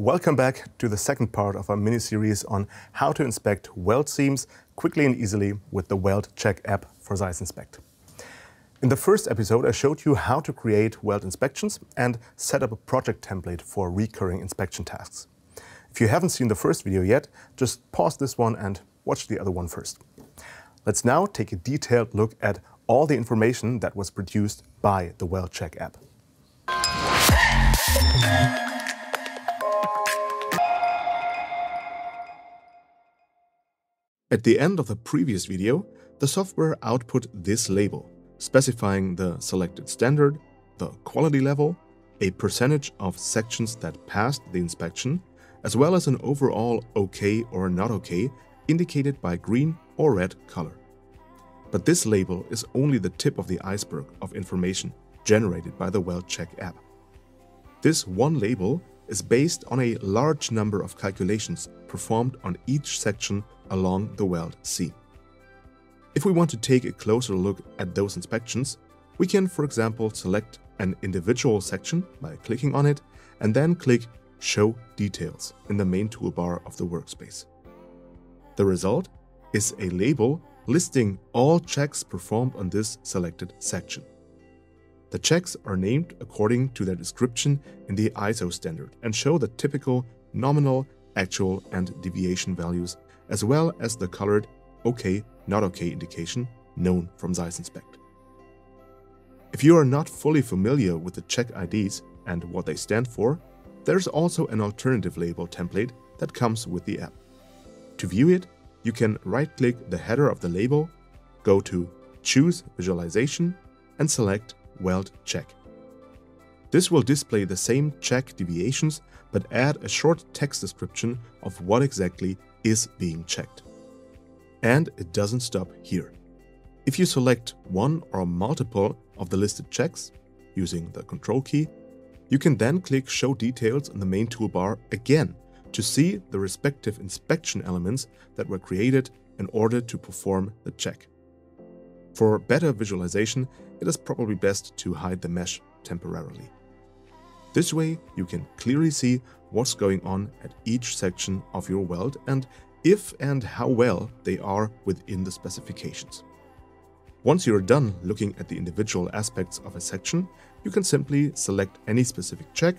Welcome back to the second part of our mini-series on how to inspect weld seams quickly and easily with the Weld Check app for Zeiss Inspect. In the first episode, I showed you how to create weld inspections and set up a project template for recurring inspection tasks. If you haven't seen the first video yet, just pause this one and watch the other one first. Let's now take a detailed look at all the information that was produced by the Weld Check app. At the end of the previous video, the software output this label, specifying the selected standard, the quality level, a percentage of sections that passed the inspection, as well as an overall OK or not OK indicated by green or red color. But this label is only the tip of the iceberg of information generated by the Weld Check app. This one label is based on a large number of calculations performed on each section along the weld seam. If we want to take a closer look at those inspections, we can for example select an individual section by clicking on it and then click Show Details in the main toolbar of the workspace. The result is a label listing all checks performed on this selected section. The checks are named according to their description in the ISO standard and show the typical nominal, actual, and deviation values, as well as the colored OK, not OK indication known from Zeiss Inspect. If you are not fully familiar with the check IDs and what they stand for, there's also an alternative label template that comes with the app. To view it, you can right-click the header of the label, go to Choose Visualization and select weld check. This will display the same check deviations but add a short text description of what exactly is being checked. And it doesn't stop here. If you select one or multiple of the listed checks using the control key, you can then click Show Details in the main toolbar again to see the respective inspection elements that were created in order to perform the check. For better visualization, it is probably best to hide the mesh temporarily. This way, you can clearly see what's going on at each section of your weld and if and how well they are within the specifications. Once you're done looking at the individual aspects of a section, you can simply select any specific check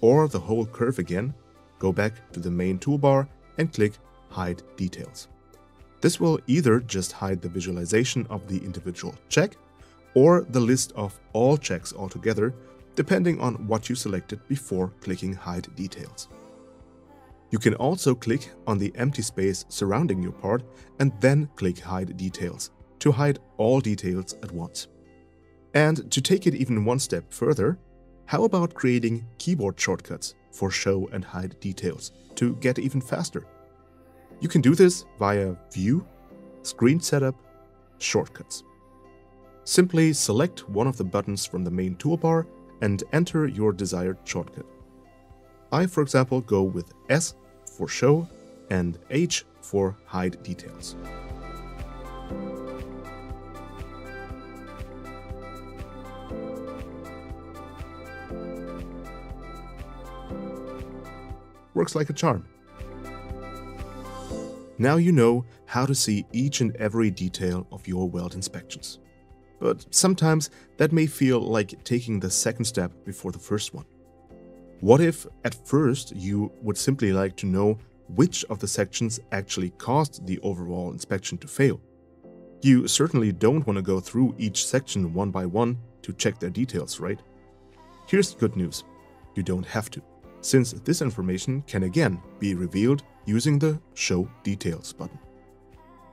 or the whole curve again, go back to the main toolbar and click Hide Details. This will either just hide the visualization of the individual check or the list of all checks altogether, depending on what you selected before clicking Hide Details. You can also click on the empty space surrounding your part and then click Hide Details to hide all details at once. And to take it even one step further, how about creating keyboard shortcuts for show and hide details to get even faster? You can do this via View, Screen Setup, Shortcuts. Simply select one of the buttons from the main toolbar and enter your desired shortcut. I, for example, go with S for Show and H for Hide Details. Works like a charm. Now you know how to see each and every detail of your weld inspections. But sometimes that may feel like taking the second step before the first one. What if at first you would simply like to know which of the sections actually caused the overall inspection to fail? You certainly don't want to go through each section one by one to check their details, right? Here's good news. You don't have to, since this information can again be revealed using the Show Details button.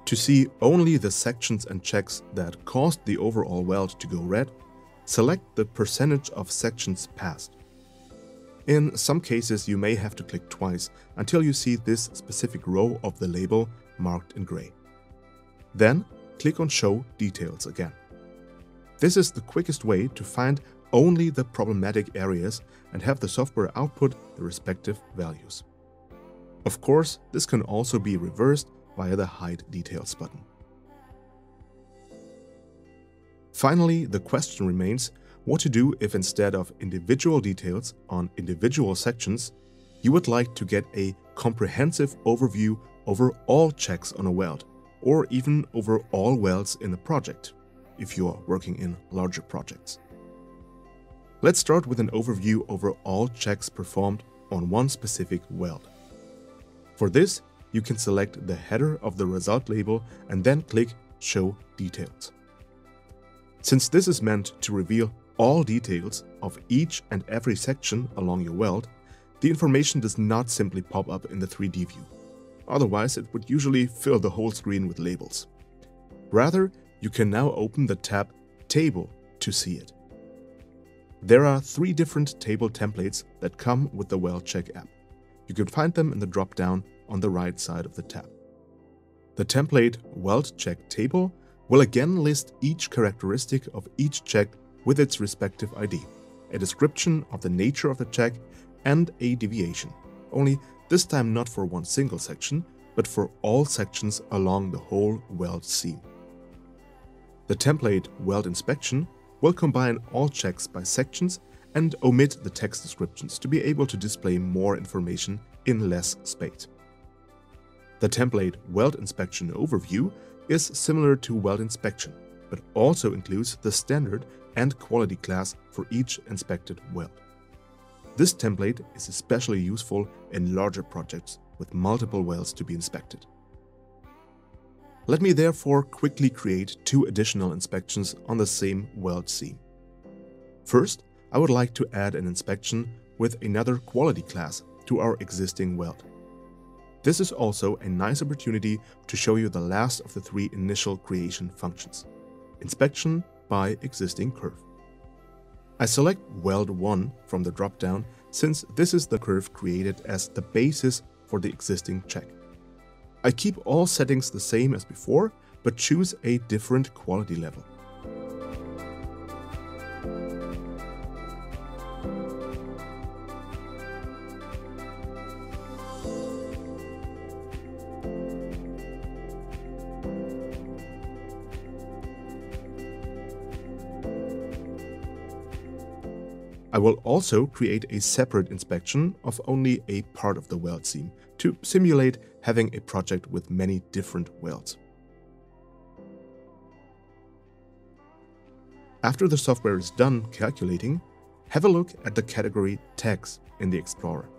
To see only the sections and checks that caused the overall weld to go red, select the percentage of sections passed. In some cases, you may have to click twice until you see this specific row of the label marked in gray. Then, click on Show Details again. This is the quickest way to find only the problematic areas and have the software output the respective values. Of course, this can also be reversed via the Hide Details button. Finally, the question remains what to do if instead of individual details on individual sections, you would like to get a comprehensive overview over all checks on a weld, or even over all welds in a project, if you are working in larger projects. Let's start with an overview over all checks performed on one specific weld. For this, you can select the header of the result label and then click Show Details. Since this is meant to reveal all details of each and every section along your weld, the information does not simply pop up in the 3D view. Otherwise, it would usually fill the whole screen with labels. Rather, you can now open the tab Table to see it. There are three different table templates that come with the Weld Check app. You can find them in the drop-down on the right side of the tab. The template Weld Check Table will again list each characteristic of each check with its respective ID, a description of the nature of the check, and a deviation, only this time not for one single section, but for all sections along the whole weld seam. The template Weld Inspection will combine all checks by sections and omit the text descriptions to be able to display more information in less space. The template Weld Inspection Overview is similar to Weld Inspection, but also includes the standard and quality class for each inspected weld. This template is especially useful in larger projects with multiple welds to be inspected. Let me therefore quickly create two additional inspections on the same weld seam. First, I would like to add an inspection with another quality class to our existing weld. This is also a nice opportunity to show you the last of the three initial creation functions. Inspection by existing curve. I select Weld 1 from the dropdown since this is the curve created as the basis for the existing check. I keep all settings the same as before, but choose a different quality level. I will also create a separate inspection of only a part of the weld seam to simulate having a project with many different welds. After the software is done calculating, have a look at the category Tags in the Explorer.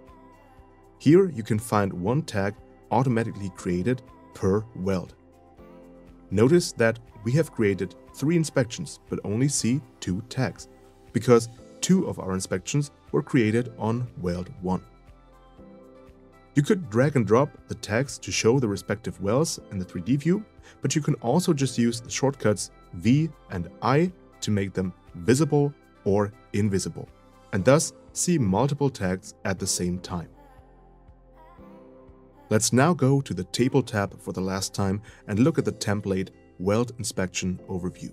Here you can find one tag automatically created per weld. Notice that we have created three inspections but only see two tags, because two of our inspections were created on Weld 1. You could drag and drop the tags to show the respective welds in the 3D view, but you can also just use the shortcuts V and I to make them visible or invisible, and thus see multiple tags at the same time. Let's now go to the Table tab for the last time and look at the template Weld Inspection Overview.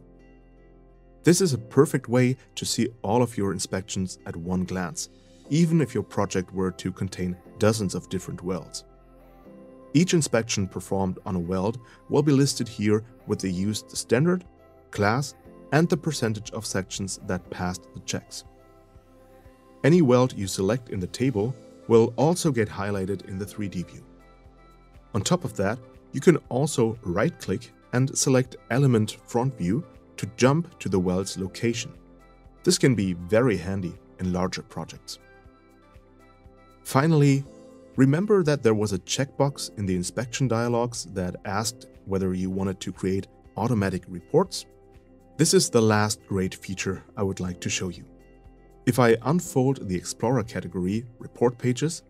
This is a perfect way to see all of your inspections at one glance, even if your project were to contain dozens of different welds. Each inspection performed on a weld will be listed here with the used standard, class, and the percentage of sections that passed the checks. Any weld you select in the table will also get highlighted in the 3D view. On top of that, you can also right-click and select Element Front View to jump to the weld's location. This can be very handy in larger projects. Finally, remember that there was a checkbox in the inspection dialogs that asked whether you wanted to create automatic reports. This is the last great feature I would like to show you. If I unfold the Explorer category Report Pages,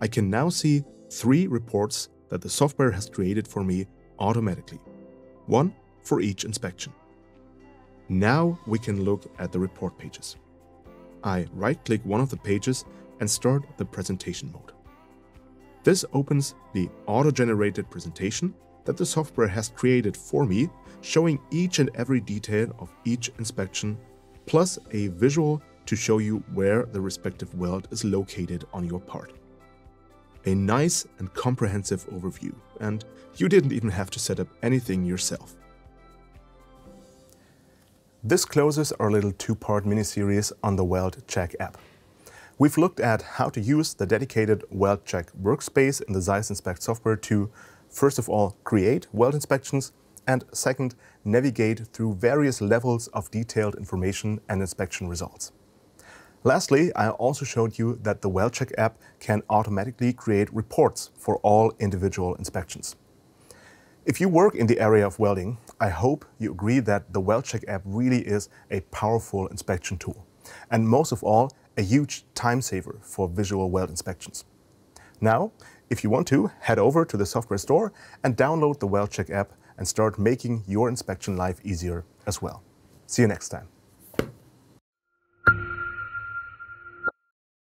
I can now see three reports that the software has created for me automatically, one for each inspection. Now we can look at the report pages. I right-click one of the pages and start the presentation mode. This opens the auto-generated presentation that the software has created for me, showing each and every detail of each inspection, plus a visual to show you where the respective weld is located on your part. A nice and comprehensive overview, and you didn't even have to set up anything yourself. This closes our little two-part mini-series on the Weld Check app. We've looked at how to use the dedicated weld check workspace in the Zeiss Inspect software to, first of all, create weld inspections, and second, navigate through various levels of detailed information and inspection results. Lastly, I also showed you that the WeldCheck app can automatically create reports for all individual inspections. If you work in the area of welding, I hope you agree that the WeldCheck app really is a powerful inspection tool. And most of all, a huge time saver for visual weld inspections. Now, if you want to, head over to the software store and download the WeldCheck app and start making your inspection life easier as well. See you next time.